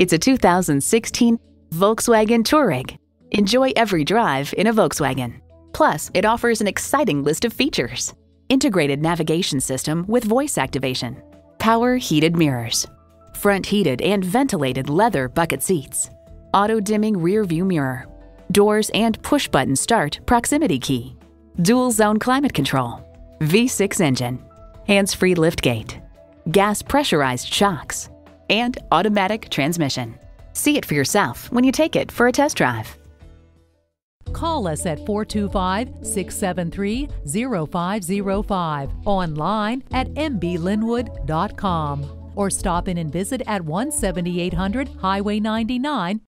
It's a 2016 Volkswagen Touareg. Enjoy every drive in a Volkswagen. Plus, it offers an exciting list of features. Integrated navigation system with voice activation, power heated mirrors, front heated and ventilated leather bucket seats, auto dimming rear view mirror, doors and push button start proximity key, dual zone climate control, V6 engine, hands free liftgate, gas pressurized shocks, and automatic transmission. See it for yourself when you take it for a test drive. Call us at 425 673 0505, online at mblynnwood.com, or stop in and visit at 17800 Highway 99